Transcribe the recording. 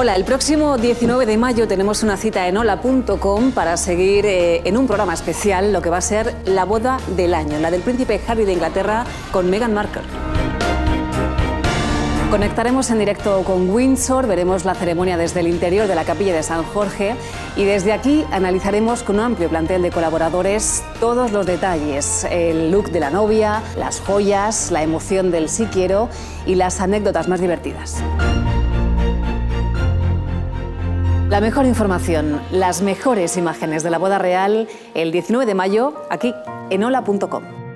Hola, el próximo 19 de mayo tenemos una cita en hola.com para seguir eh, en un programa especial lo que va a ser la boda del año, la del príncipe Harry de Inglaterra con Meghan Markle. Conectaremos en directo con Windsor, veremos la ceremonia desde el interior de la capilla de San Jorge y desde aquí analizaremos con un amplio plantel de colaboradores todos los detalles, el look de la novia, las joyas, la emoción del sí quiero y las anécdotas más divertidas. La mejor información, las mejores imágenes de la boda real el 19 de mayo aquí en hola.com.